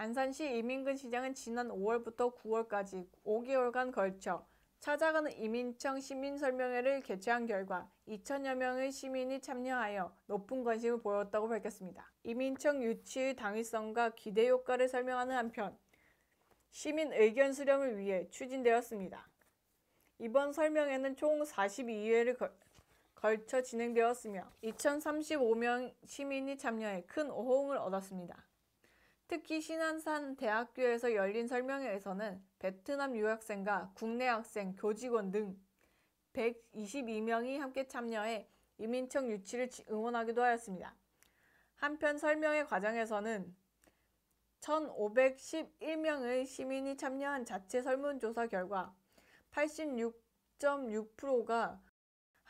안산시 이민근 시장은 지난 5월부터 9월까지 5개월간 걸쳐 찾아가는 이민청 시민설명회를 개최한 결과 2천여 명의 시민이 참여하여 높은 관심을 보였다고 밝혔습니다. 이민청 유치의 당위성과 기대 효과를 설명하는 한편 시민 의견 수렴을 위해 추진되었습니다. 이번 설명회는 총 42회를 걸, 걸쳐 진행되었으며 2,035명 시민이 참여해 큰 호응을 얻었습니다. 특히 신안산 대학교에서 열린 설명회에서는 베트남 유학생과 국내 학생, 교직원 등 122명이 함께 참여해 이민청 유치를 응원하기도 하였습니다. 한편 설명회 과정에서는 1,511명의 시민이 참여한 자체 설문조사 결과 86.6%가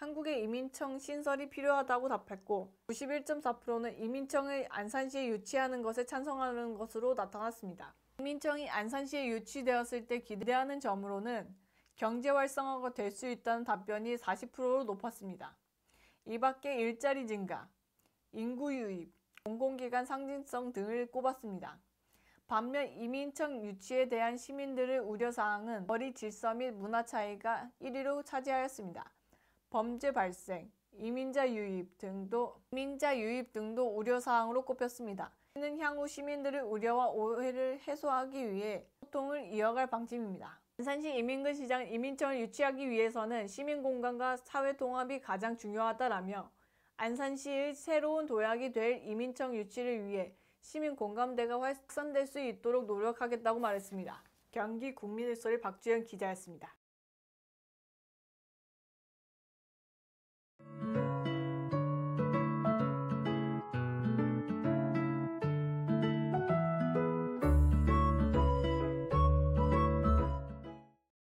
한국의 이민청 신설이 필요하다고 답했고 91.4%는 이민청의 안산시에 유치하는 것에 찬성하는 것으로 나타났습니다. 이민청이 안산시에 유치되었을 때 기대하는 점으로는 경제 활성화가 될 수 있다는 답변이 40%로 높았습니다. 이 밖에 일자리 증가, 인구 유입, 공공기관 상징성 등을 꼽았습니다. 반면 이민청 유치에 대한 시민들의 우려사항은 거리 질서 및 문화 차이가 1위로 차지하였습니다. 범죄 발생, 이민자 유입 등도 이민자 유입 등도 우려 사항으로 꼽혔습니다. 이는 향후 시민들의 우려와 오해를 해소하기 위해 소통을 이어갈 방침입니다. 안산시 이민근 시장은 이민청을 유치하기 위해서는 시민 공간과 사회 통합이 가장 중요하다라며 안산시의 새로운 도약이 될 이민청 유치를 위해 시민 공감대가 확산될 수 있도록 노력하겠다고 말했습니다. 경기 국민일소의 박주영 기자였습니다.